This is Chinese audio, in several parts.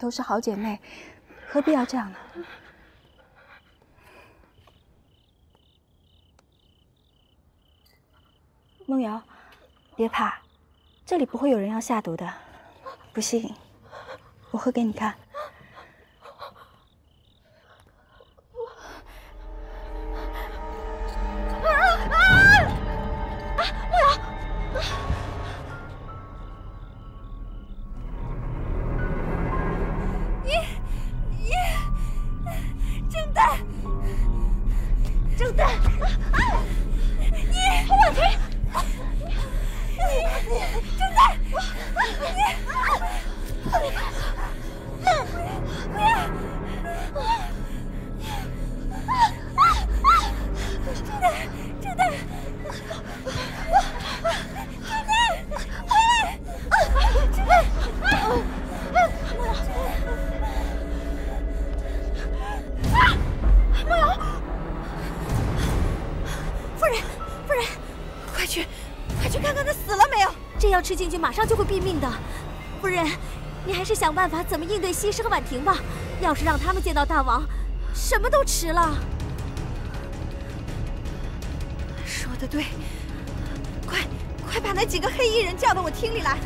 都是好姐妹，何必要这样呢？梦瑶，别怕，这里不会有人要下毒的。不信，我喝给你看。正在，你，洪永平，你，正在，啊啊，你，啊啊，正在。要吃进去马上就会毙命的，夫人，你还是想办法怎么应对西施和婉婷吧。要是让他们见到大王，什么都迟了。说的对，快快把那几个黑衣人叫到我厅里来。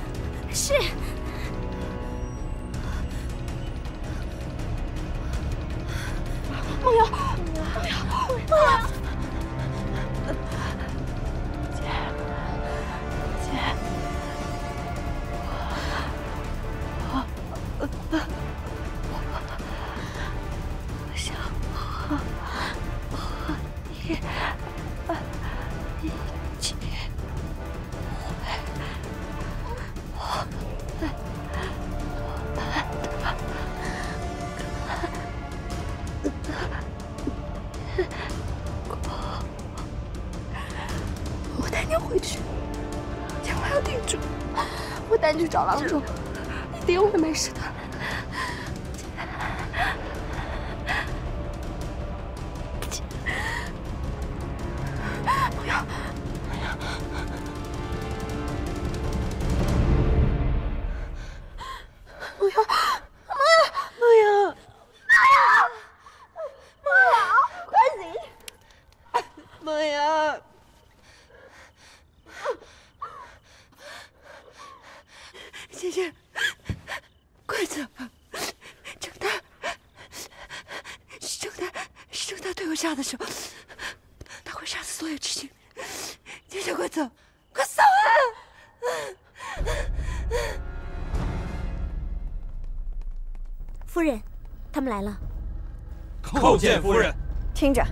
是。梦瑶，梦瑶，梦瑶。来了。叩见夫人。听着，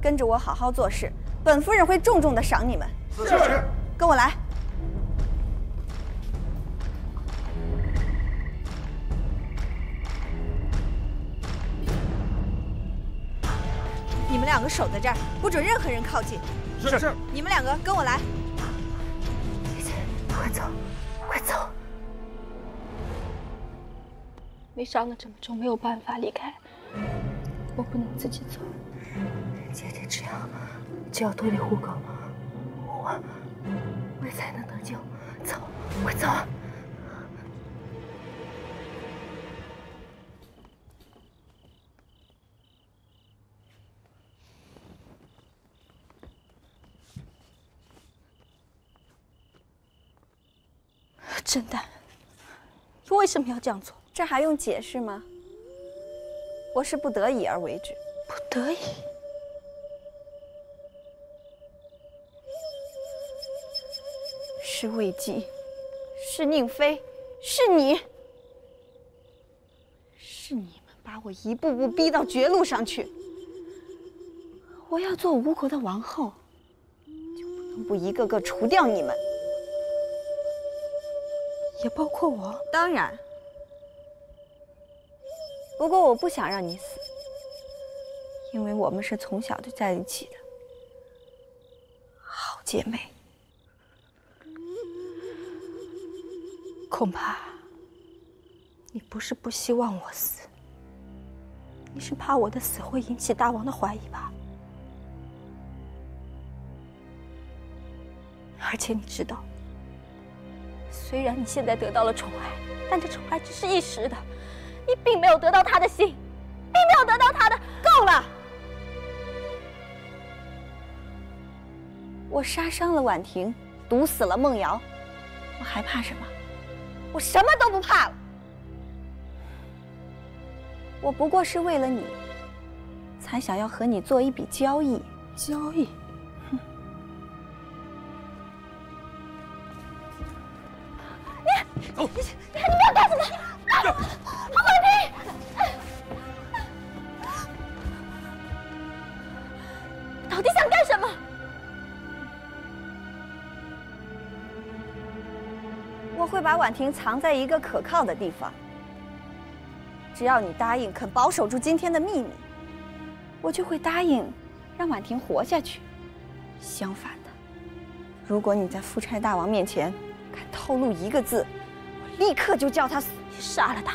跟着我好好做事，本夫人会重重的赏你们。是。跟我来。你们两个守在这儿，不准任何人靠近。是是。你们两个跟我来。姐姐，快走，快走！没伤得这么重，没有办法离开，我不能自己走。姐姐，这样就要脱离虎口，我我才能得救。走，快走！真的，你为什么要这样做？这还用解释吗？我是不得已而为之。不得已？是魏姬，是宁妃，是你，是你们把我一步步逼到绝路上去。我要做吴国的王后，就不能不一个个除掉你们。也包括我，当然。不过我不想让你死，因为我们是从小就在一起的好姐妹。恐怕你不是不希望我死，你是怕我的死会引起大王的怀疑吧？而且你知道。虽然你现在得到了宠爱，但这宠爱只是一时的。你并没有得到他的心，并没有得到他的。够了！我杀伤了婉婷，毒死了梦瑶，我还怕什么？我什么都不怕了。我不过是为了你，才想要和你做一笔交易。交易？哼！你走！你你不要干什么？婉会把婉婷藏在一个可靠的地方。只要你答应肯保守住今天的秘密，我就会答应让婉婷活下去。相反的，如果你在夫差大王面前敢透露一个字，我立刻就叫他死。你杀了他，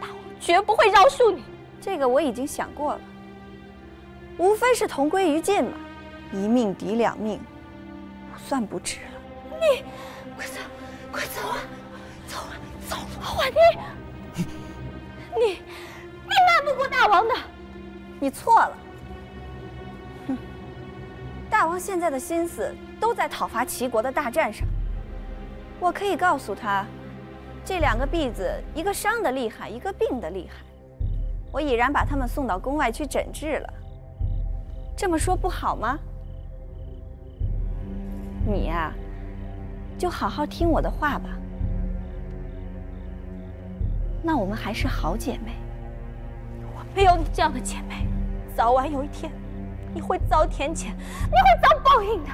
大王绝不会饶恕你。这个我已经想过了，无非是同归于尽嘛，一命抵两命，不算不值了。你，快走，快走啊！走啊，走啊，婉婷！你，你瞒不过大王的。你错了。哼，大王现在的心思都在讨伐齐国的大战上。我可以告诉他，这两个婢子，一个伤的厉害，一个病的厉害。我已然把他们送到宫外去诊治了。这么说不好吗？你呀，就好好听我的话吧。那我们还是好姐妹。我没有你这样的姐妹，早晚有一天，你会遭天谴，你会遭报应的。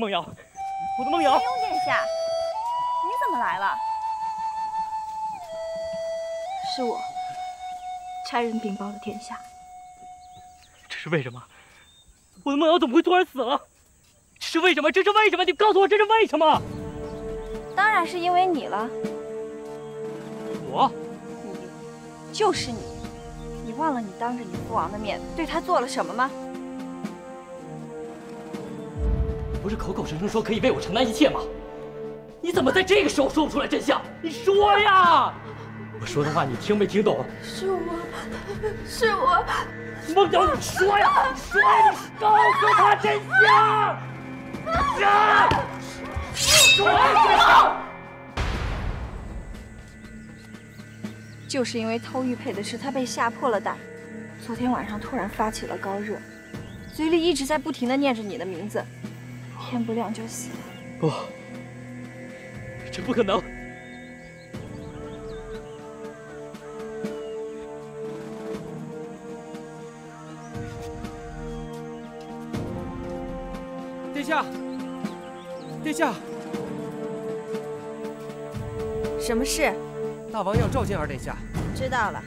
梦瑶，我的梦瑶！天庸殿下，你怎么来了？是我差人禀报了殿下。这是为什么？我的梦瑶怎么会突然死了？这是为什么？这是为什么？你告诉我这是为什么？当然是因为你了。我？你，就是你。你忘了你当着你父王的面对他做了什么吗？不是口口声声说可以为我承担一切吗？你怎么在这个时候说不出来真相？你说呀！我说的话你听没听懂？是我，是我。梦瑶，你说呀！你说呀！你告诉他真相！说呀！就是因为偷玉佩的事，他被吓破了胆。昨天晚上突然发起了高热，嘴里一直在不停的念着你的名字。天不亮就死了。不，这不可能。殿下，殿下，什么事？大王要召见二殿下。知道了。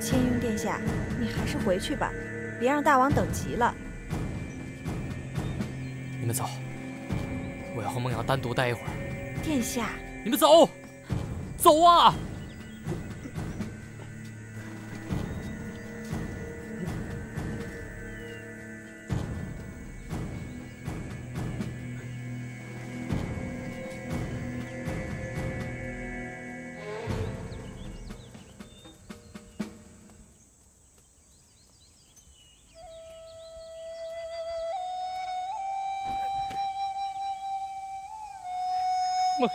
千庸殿下，你还是回去吧，别让大王等急了。你们走，我要和梦瑶单独待一会儿。殿下，你们走，走啊！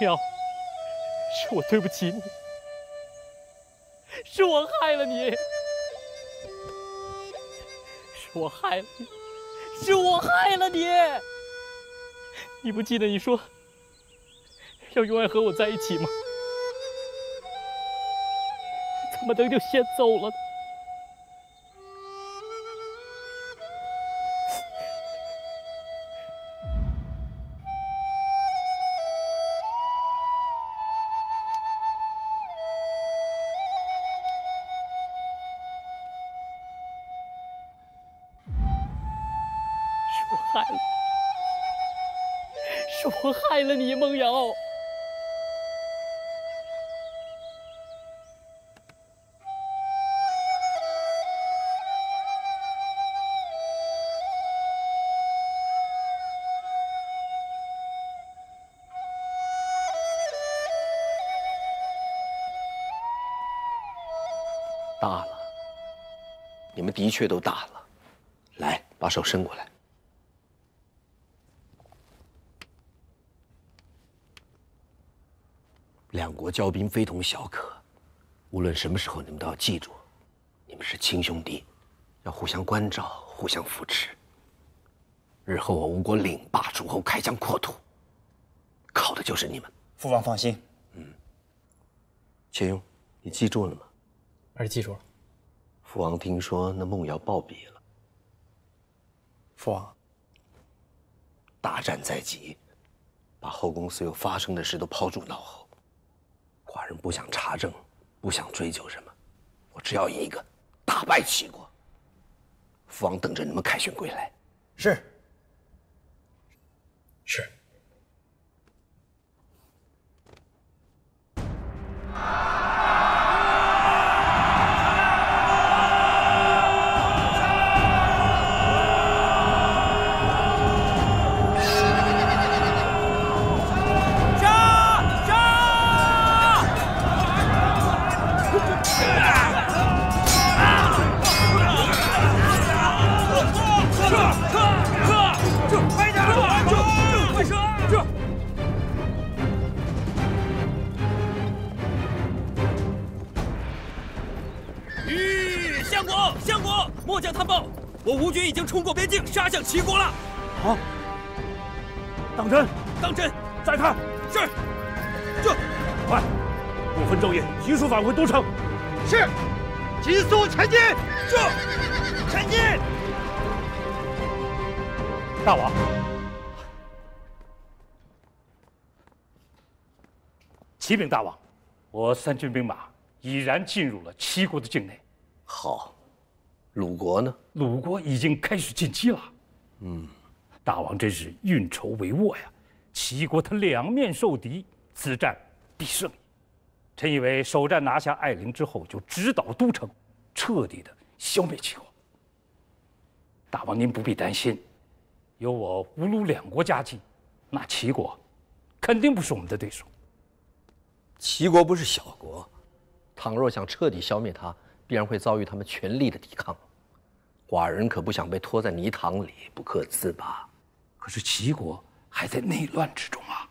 瑶，是我对不起你，是我害了你，是我害了你，是我害了你。你不记得你说要永远和我在一起吗？怎么能就先走了呢？的确都大了。来，把手伸过来。两国交兵非同小可，无论什么时候，你们都要记住，你们是亲兄弟，要互相关照，互相扶持。日后我吴国领霸诸侯，开疆扩土，靠的就是你们。父王放心。切庸，你记住了吗？儿记住了。父王听说那梦瑶暴毙了，父王，大战在即，把后宫所有发生的事都抛诸脑后。寡人不想查证，不想追究什么，我只要一个打败齐国。父王等着你们凯旋归来。是。是。吁，将探报，我吴军已经冲过边境，杀向齐国了。好，当真？当真。再看。是。这，快，不分昼夜，急速返回都城。是。急速前进。这，前进。大王，启禀大王，我三军兵马已然进入了齐国的境内。好，鲁国呢？鲁国已经开始进击了。嗯，大王真是运筹帷幄呀！齐国他两面受敌，此战必胜。臣以为首战拿下艾陵之后，就直捣都城，彻底的消灭齐国。大王您不必担心，有我吴鲁两国夹击，那齐国肯定不是我们的对手。齐国不是小国，倘若想彻底消灭它，必然会遭遇他们全力的抵抗。寡人可不想被拖在泥塘里不可自拔。可是齐国还在内乱之中啊！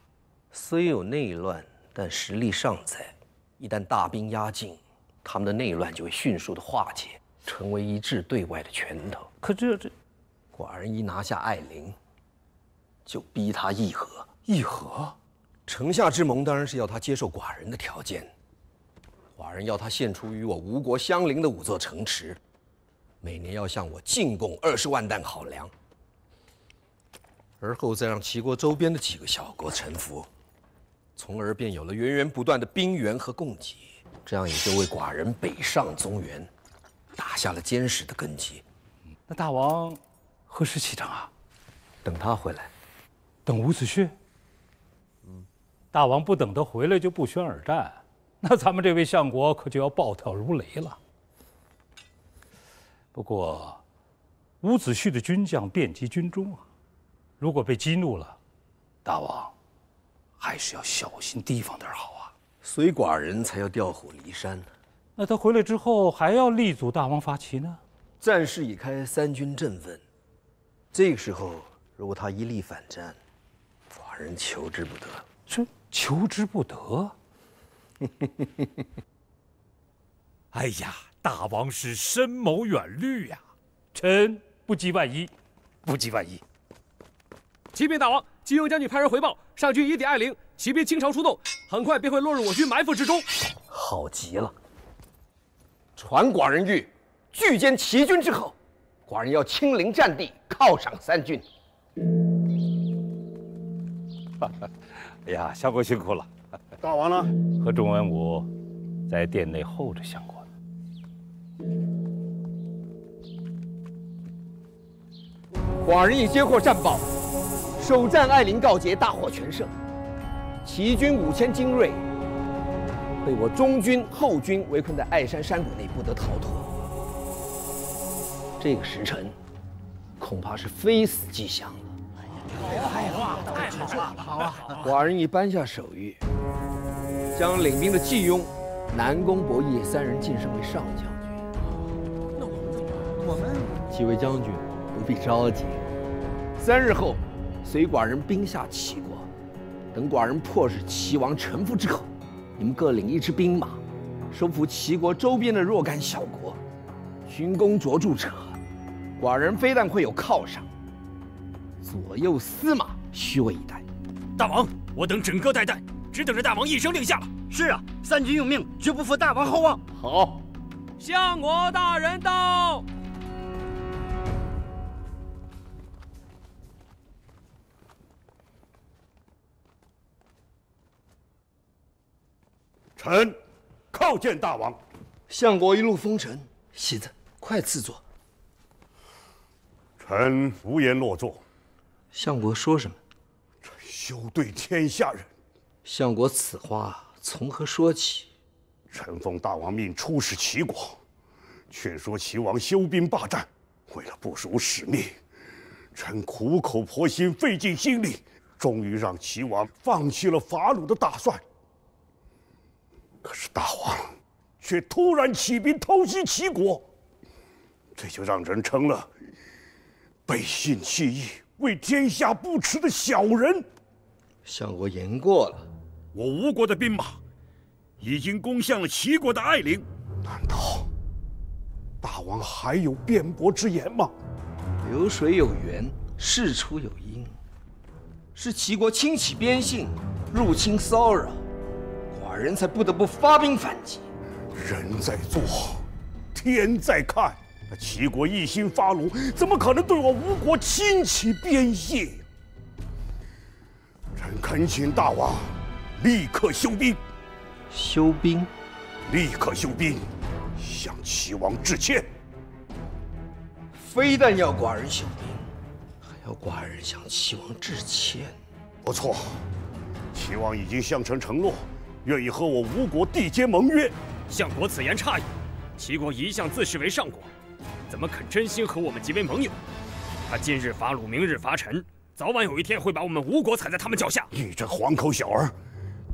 虽有内乱，但实力尚在。一旦大兵压境，他们的内乱就会迅速的化解，成为一致对外的拳头。可这这，寡人一拿下艾陵，就逼他议和。议和，城下之盟当然是要他接受寡人的条件。寡人要他献出与我吴国相邻的五座城池，每年要向我进贡二十万担好粮，而后再让齐国周边的几个小国臣服，从而便有了源源不断的兵源和供给，这样也就为寡人北上中原打下了坚实的根基。那大王何时启程啊？等他回来。等伍子胥？嗯，大王不等他回来就不宣而战，那咱们这位相国可就要暴跳如雷了。不过，伍子胥的军将遍及军中啊，如果被激怒了，大王还是要小心提防点好啊。随寡人才要调虎离山呢。那他回来之后还要力阻大王发齐呢？战事已开，三军振奋。这个时候，如果他一力反战，寡人求之不得。这求之不得？哎呀，大王是深谋远虑呀！臣不及万一，不及万一。启禀大王，金庸将军派人回报，上军已抵艾陵，骑兵倾巢出动，很快便会落入我军埋伏之中。好极了！传寡人谕：拒歼齐军之后，寡人要亲临战地犒赏三军。哎呀，相国辛苦了。大王呢？和钟文武在殿内候着相国。寡人已接获战报，首战艾林告捷，大获全胜。齐军五千精锐被我中军后军围困在艾山山谷内，不得逃脱。这个时辰，恐怕是非死即降了。太好了，太好了，好啊！寡人已颁下手谕，将领兵的季雍、南宫博弈三人晋升为上将军。那我们怎么？我们几位将军不必着急，三日后随寡人兵下齐国。等寡人迫使齐王臣服之后，你们各领一支兵马，收服齐国周边的若干小国，军功卓著者，寡人非但会有犒赏，左右司马虚位以待。大王，我等整个待旦，只等着大王一声令下了。是啊，三军用命，绝不负大王厚望。好，相国大人到。臣叩见大王。相国一路风尘，喜子快赐座。臣无言落座。相国说什么？臣休对天下人。相国此话从何说起？臣奉大王命出使齐国，劝说齐王休兵罢战。为了不辱使命，臣苦口婆心，费尽心力，终于让齐王放弃了伐鲁的打算。可是大王却突然起兵偷袭齐国，这就让人成了背信弃义、为天下不耻的小人。相国言过了，我吴国的兵马已经攻向了齐国的艾陵，难道大王还有辩驳之言吗？流水有源，事出有因，是齐国轻启边境，入侵骚扰。寡人才不得不发兵反击。人在做，天在看。那齐国一心发虏，怎么可能对我吴国轻启边线？臣恳请大王立刻休兵。休兵？立刻休兵，向齐王致歉。非但要寡人休兵，还要寡人向齐王致歉。不错，齐王已经向臣承诺。愿意和我吴国缔结盟约，相国此言差矣。齐国一向自视为上国，怎么肯真心和我们结为盟友？他今日伐鲁，明日伐陈，早晚有一天会把我们吴国踩在他们脚下。你这黄口小儿，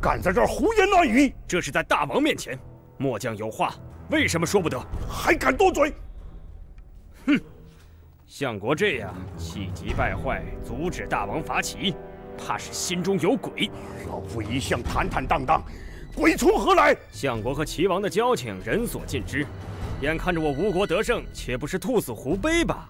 敢在这儿胡言乱语！这是在大王面前，末将有话，为什么说不得？还敢多嘴！哼，相国这样气急败坏，阻止大王伐齐。怕是心中有鬼。老夫一向坦坦荡荡，鬼从何来？相国和齐王的交情人所尽知，眼看着我吴国得胜，岂不是兔死狐悲吧？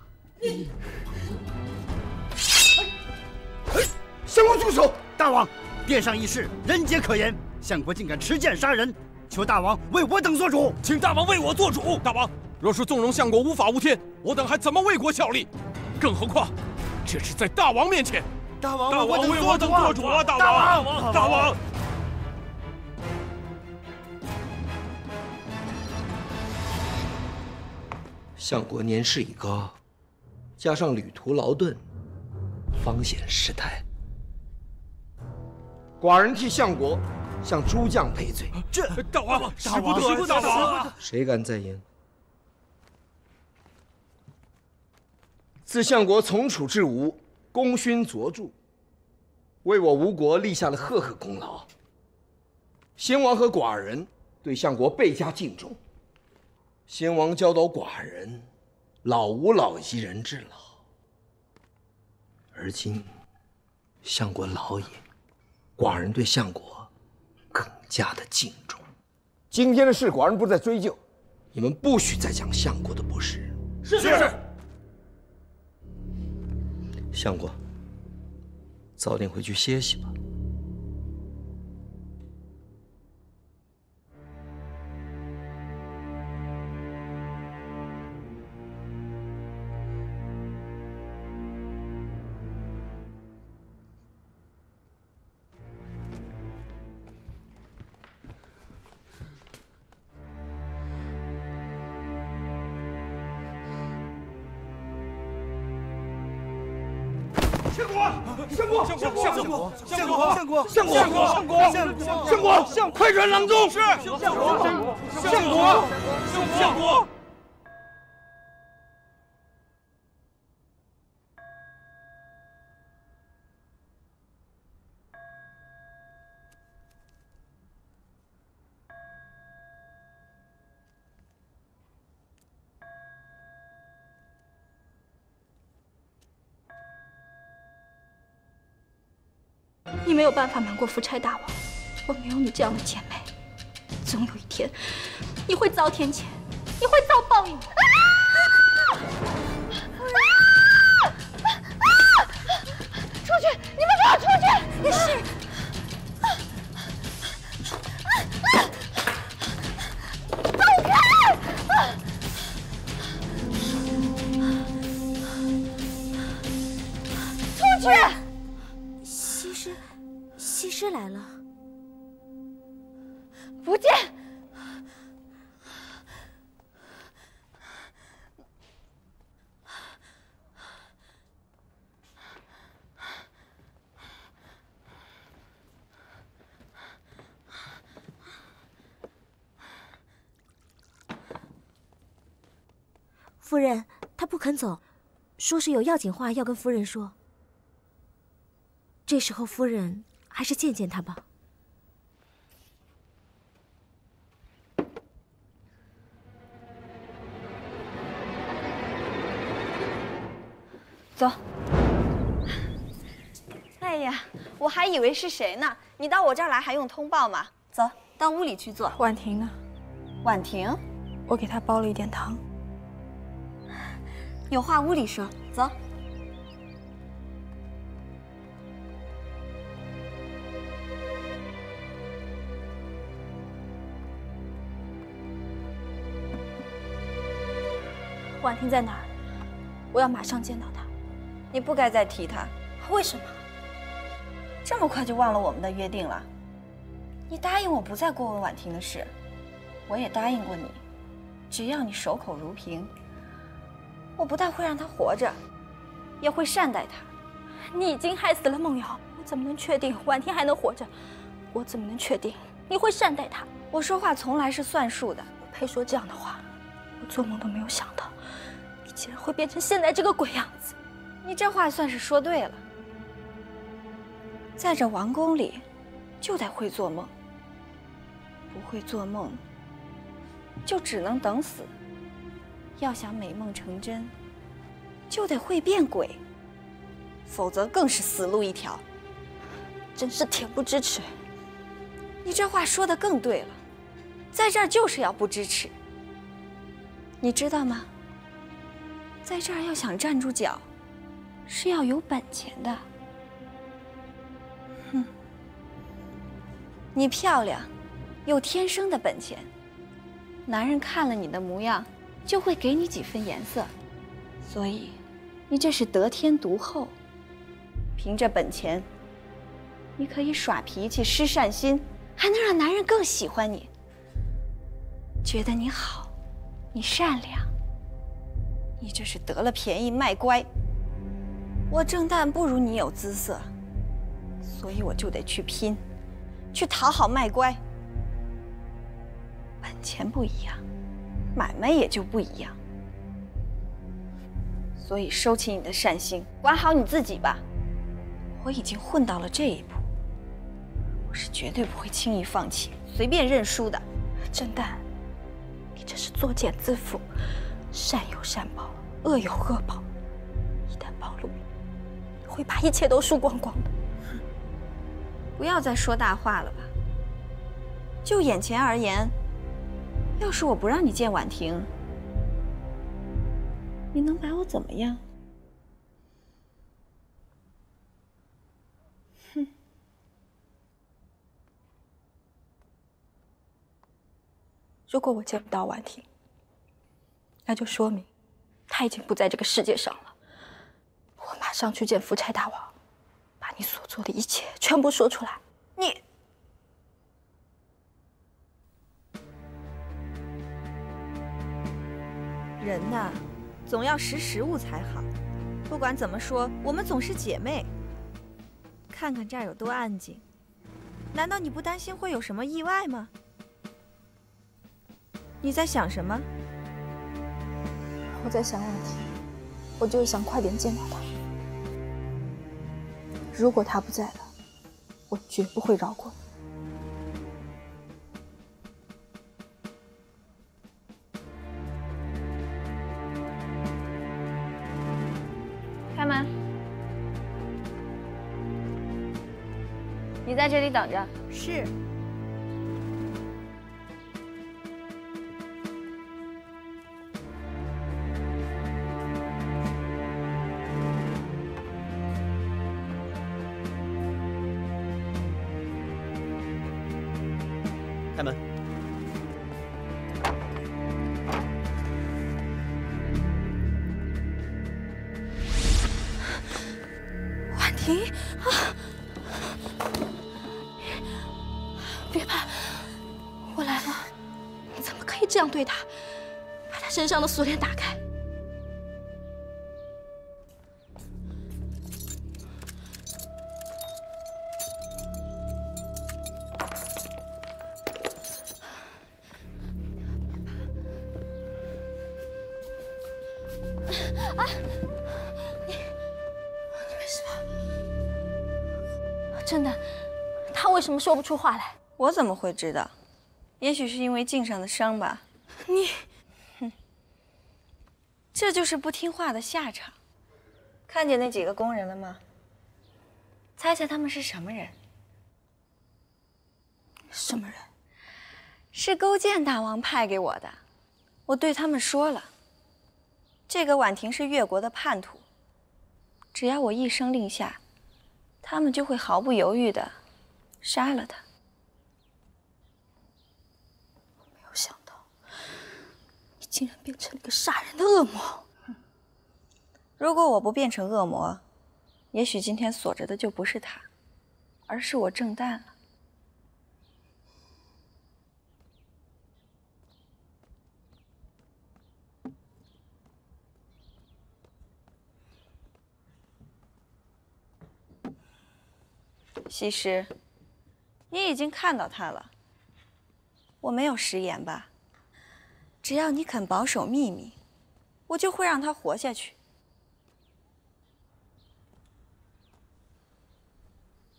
相国住手！大王，殿上议事，人皆可言。相国竟敢持剑杀人，求大王为我等做主，请大王为我做主。大王，若是纵容相国无法无天，我等还怎么为国效力？更何况，这是在大王面前。大王，大王为我等做主啊！大王，大王，相国年事已高，加上旅途劳顿，方显失态。寡人替相国向诸将赔罪。这大王，使不得，大王！谁敢再言？自相国从楚至吴。功勋卓著，为我吴国立下了赫赫功劳。先王和寡人对相国倍加敬重。先王教导寡人，老吾老以及人之老。而今相国老也，寡人对相国更加的敬重。今天的事，寡人不再追究，你们不许再讲相国的不是。是是。相国，早点回去歇息吧。相国，相国，相国，相国，相国，相国，相国，相国，相国，快传郎中。是，相国，相国，相国。没有办法瞒过夫差大王，我没有你这样的姐妹，总有一天你会遭天谴，你会遭报应的。出去！你们给我出去！你是。夫人，他不肯走，说是有要紧话要跟夫人说。这时候，夫人还是见见他吧。走。哎呀，我还以为是谁呢！你到我这儿来还用通报吗？走到屋里去坐。婉婷呢？婉婷，我给她煲了一点汤。有话屋里说。走。婉婷在哪儿？我要马上见到她。你不该再提她。为什么？这么快就忘了我们的约定了？你答应我不再过问婉婷的事，我也答应过你，只要你守口如瓶，我不但会让他活着，也会善待他。你已经害死了梦瑶，我怎么能确定婉婷还能活着？我怎么能确定你会善待她？我说话从来是算数的，我配说这样的话。我做梦都没有想到，你竟然会变成现在这个鬼样子。你这话算是说对了。在这王宫里，就得会做梦。不会做梦，就只能等死。要想美梦成真，就得会变鬼，否则更是死路一条。真是恬不知耻。你这话说的更对了，在这儿就是要不知耻。你知道吗？在这儿要想站住脚，是要有本钱的。哼，你漂亮，有天生的本钱。男人看了你的模样，就会给你几分颜色。所以，你这是得天独厚。凭着本钱，你可以耍脾气、失善心，还能让男人更喜欢你，觉得你好。你善良，你这是得了便宜卖乖。我郑旦不如你有姿色，所以我就得去拼，去讨好卖乖。本钱不一样，买卖也就不一样。所以收起你的善心，管好你自己吧。我已经混到了这一步，我是绝对不会轻易放弃、随便认输的。郑旦。你这是作茧自缚，善有善报，恶有恶报。一旦暴露，会把一切都输光光的。不要再说大话了吧。就眼前而言，要是我不让你见婉婷，你能把我怎么样？哼。如果我见不到婉婷，那就说明她已经不在这个世界上了。我马上去见夫差大王，把你所做的一切全部说出来。人呐，总要识时务才好。不管怎么说，我们总是姐妹。看看这儿有多安静，难道你不担心会有什么意外吗？你在想什么？我在想问题，我就是想快点见到他。如果他不在了，我绝不会饶过你。在这里等着。是。开门。婉婷啊！对他？把他身上的锁链打开。啊！你没事吧？真的，他为什么说不出话来？我怎么会知道？也许是因为颈上的伤吧。你，哼，这就是不听话的下场。看见那几个工人了吗？猜猜他们是什么人？什么人？是勾践大王派给我的。我对他们说了，这个婉婷是越国的叛徒。只要我一声令下，他们就会毫不犹豫的杀了他。没有想到，竟然变成了一个杀人的恶魔。如果我不变成恶魔，也许今天锁着的就不是他，而是我郑旦了。西施，你已经看到他了。我没有食言吧？只要你肯保守秘密，我就会让他活下去。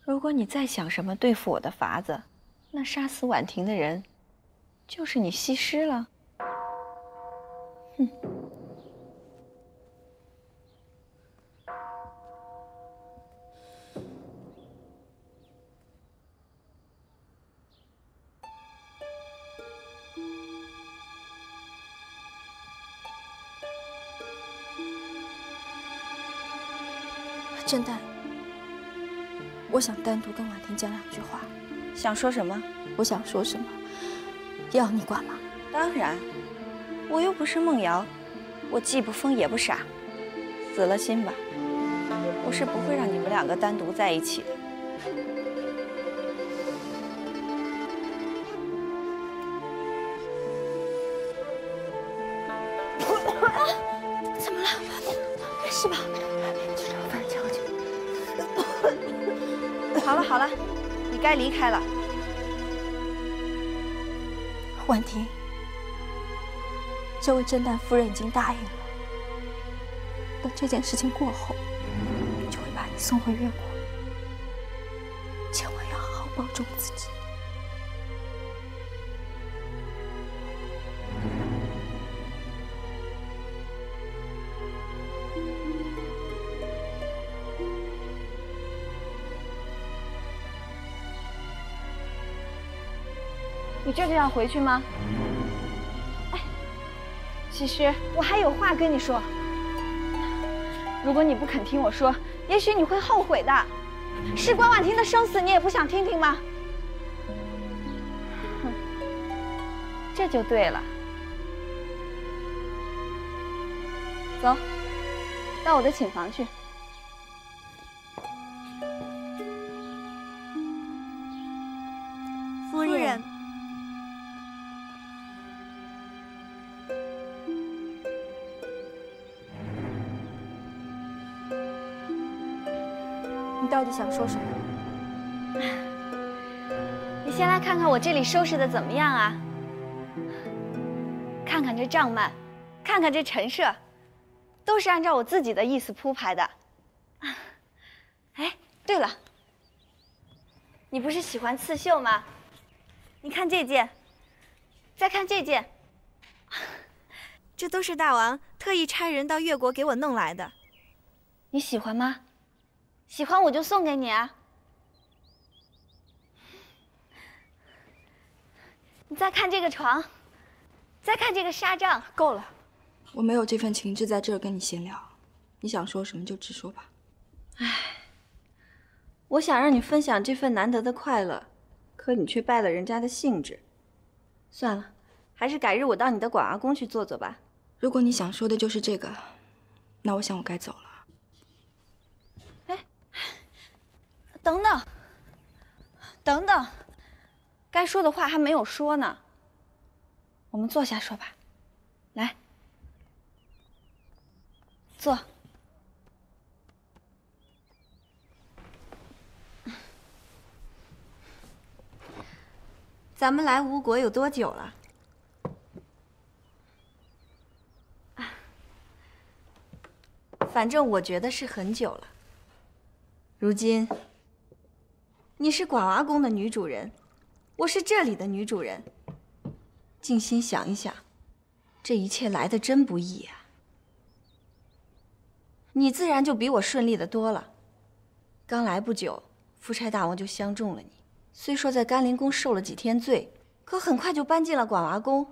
如果你再想什么对付我的法子，那杀死婉婷的人，就是你西施了。哼！我想单独跟婉婷讲两句话。想说什么？我想说什么，要你管吗？当然，我又不是梦瑶，我既不疯也不傻，死了心吧。我是不会让你们两个单独在一起的。该离开了。婉婷，这位侦探夫人已经答应了，等这件事情过后，就会把你送回越国。千万要好好保重自己。你这就要回去吗？哎，西施，我还有话跟你说。如果你不肯听我说，也许你会后悔的。事关婉婷的生死，你也不想听听吗？哼，这就对了。走，到我的寝房去。想说什么？你先来看看我这里收拾的怎么样啊？看看这帐幔，看看这陈设，都是按照我自己的意思铺排的。哎，对了，你不是喜欢刺绣吗？你看这件，再看这件，这都是大王特意差人到越国给我弄来的。你喜欢吗？喜欢我就送给你啊。你再看这个床，再看这个纱帐，够了，我没有这份情致在这儿跟你闲聊，你想说什么就直说吧。唉，我想让你分享这份难得的快乐，可你却败了人家的兴致。算了，还是改日我到你的广阿宫去坐坐吧。如果你想说的就是这个，那我想我该走了。哎，等等，等等。该说的话还没有说呢，我们坐下说吧。来，坐。咱们来吴国有多久了？反正我觉得是很久了。如今，你是寡娃宫的女主人。我是这里的女主人，静心想一想，这一切来的真不易呀。你自然就比我顺利的多了。刚来不久，夫差大王就相中了你。虽说在甘霖宫受了几天罪，可很快就搬进了寡娃宫。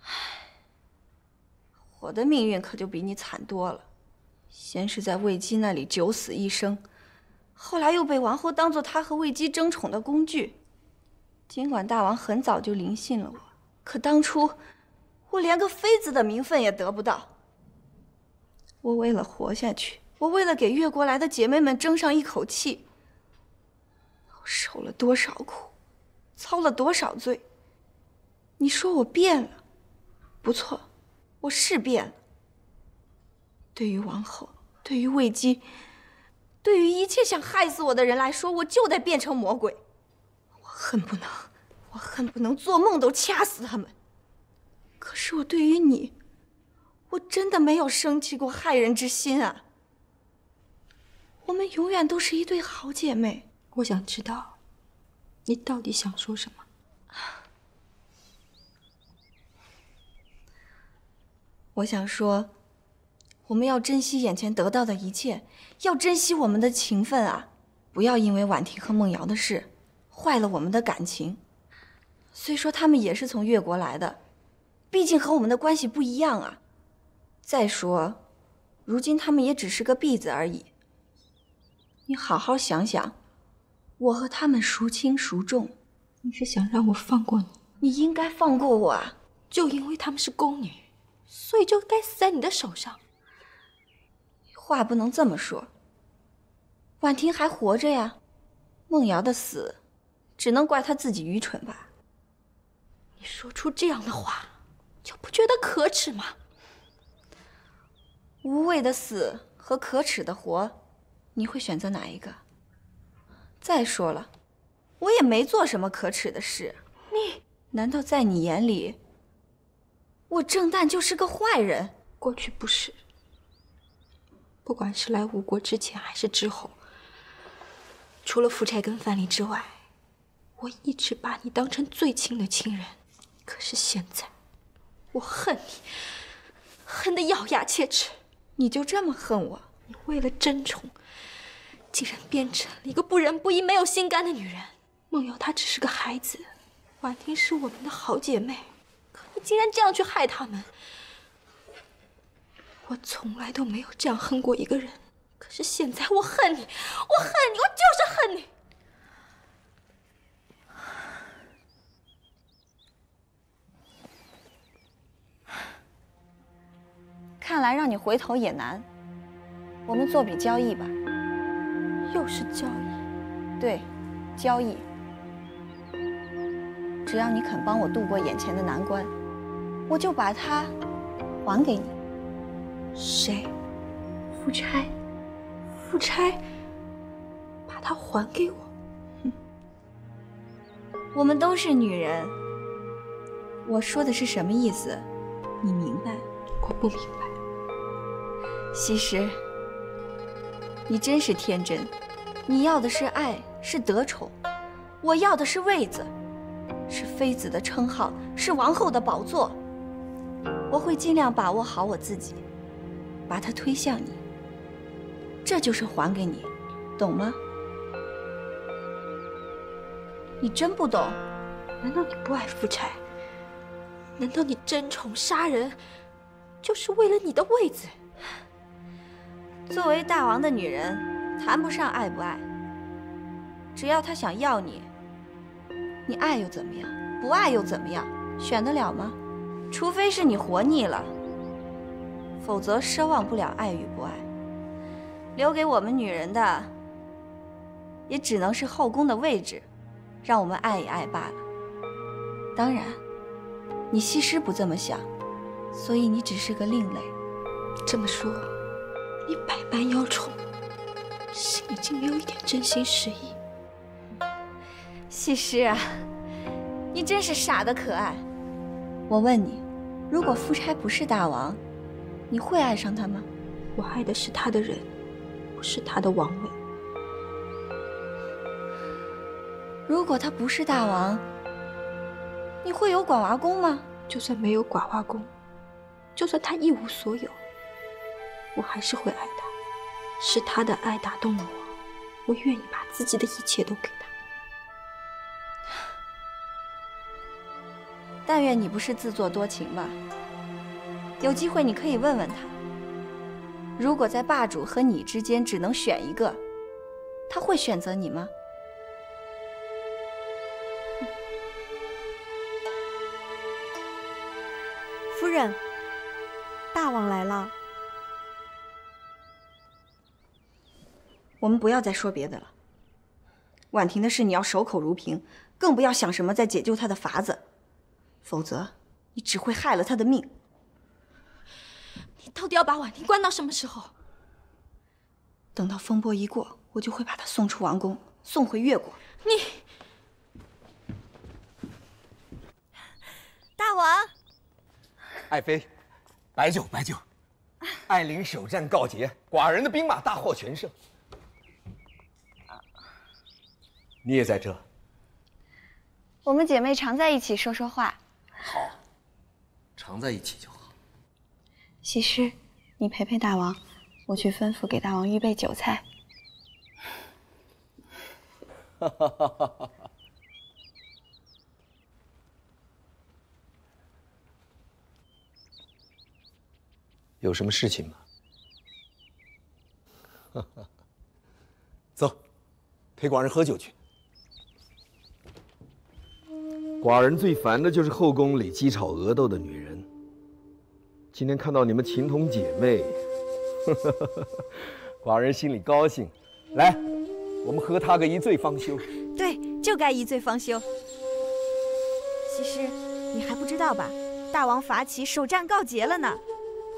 唉，我的命运可就比你惨多了。先是在魏姬那里九死一生。后来又被王后当做他和魏姬争宠的工具。尽管大王很早就临幸了我，可当初我连个妃子的名分也得不到。我为了活下去，我为了给越国来的姐妹们争上一口气，我受了多少苦，操了多少罪。你说我变了？不错，我是变了。对于王后，对于魏姬。对于一切想害死我的人来说，我就得变成魔鬼。我恨不能，我恨不能做梦都掐死他们。可是我对于你，我真的没有生起过害人之心啊。我们永远都是一对好姐妹。我想知道，你到底想说什么？我想说。我们要珍惜眼前得到的一切，要珍惜我们的情分啊！不要因为婉婷和梦瑶的事，坏了我们的感情。虽说他们也是从越国来的，毕竟和我们的关系不一样啊。再说，如今他们也只是个婢子而已。你好好想想，我和他们孰轻孰重？你是想让我放过你？你应该放过我啊！就因为他们是宫女，所以就该死在你的手上。话不能这么说。婉婷还活着呀，梦瑶的死，只能怪她自己愚蠢吧。你说出这样的话，就不觉得可耻吗？无谓的死和可耻的活，你会选择哪一个？再说了，我也没做什么可耻的事。你难道在你眼里，我郑旦就是个坏人？过去不是。不管是来吴国之前还是之后，除了夫差跟范蠡之外，我一直把你当成最亲的亲人。可是现在，我恨你，恨得咬牙切齿。你就这么恨我？你为了争宠，竟然变成了一个不仁不义、没有心肝的女人。梦瑶她只是个孩子，婉婷是我们的好姐妹，可你竟然这样去害她们。我从来都没有这样恨过一个人，可是现在我恨你，我恨你，我就是恨你。看来让你回头也难。我们做笔交易吧。又是交易？对，交易。只要你肯帮我度过眼前的难关，我就把它还给你。谁？夫差？夫差把他还给我。我们都是女人，我说的是什么意思？你明白？我不明白。西施，你真是天真。你要的是爱，是得宠；我要的是位子，是妃子的称号，是王后的宝座。我会尽量把握好我自己，把他推向你。这就是还给你，懂吗？你真不懂？难道你不爱夫差？难道你争宠杀人，就是为了你的位子？作为大王的女人，谈不上爱不爱。只要他想要你，你爱又怎么样？不爱又怎么样？选得了吗？除非是你活腻了，否则奢望不了爱与不爱。留给我们女人的，也只能是后宫的位置，让我们爱一爱罢了。当然，你西施不这么想，所以你只是个另类。这么说，你百般邀宠，心里竟没有一点真心实意。西施啊，你真是傻的可爱。我问你，如果夫差不是大王，你会爱上他吗？我爱的是他的人，不是他的王位。如果他不是大王，你会有寡娃宫吗？就算没有寡娃宫，就算他一无所有，我还是会爱他。是他的爱打动了我，我愿意把自己的一切都给他。但愿你不是自作多情吧。有机会你可以问问他，如果在霸主和你之间只能选一个，他会选择你吗？夫人，大王来了。我们不要再说别的了。婉婷的事你要守口如瓶，更不要想什么再解救她的法子，否则你只会害了她的命。你到底要把婉婷关到什么时候？等到风波一过，我就会把她送出王宫，送回越国。你，大王，爱妃，白酒，白酒。艾琳首战告捷，寡人的兵马大获全胜。你也在这？我们姐妹常在一起说说话。好，常在一起就好。西施，你陪陪大王，我去吩咐给大王预备酒菜。有什么事情吗？走，陪寡人喝酒去。寡人最烦的就是后宫里鸡吵鹅斗的女人。今天看到你们情同姐妹，寡人心里高兴。来，我们喝他个一醉方休。对，就该一醉方休。西施，你还不知道吧？大王伐齐，首战告捷了呢。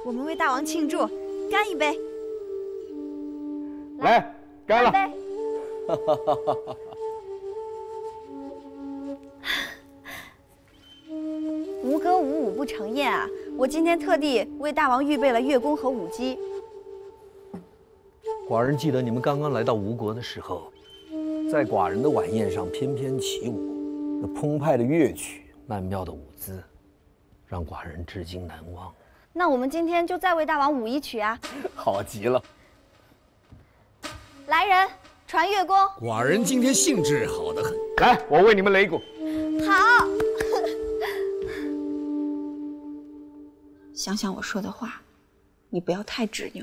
我们为大王庆祝，干一杯！来，干了！干杯！吴歌五舞不成宴啊！我今天特地为大王预备了乐工和舞姬。寡人记得你们刚刚来到吴国的时候，在寡人的晚宴上翩翩起舞，那澎湃的乐曲、曼妙的舞姿，让寡人至今难忘。那我们今天就再为大王舞一曲啊！好极了！来人，传乐工。寡人今天兴致好得很。来，我为你们擂鼓。好。想想我说的话，你不要太执拗。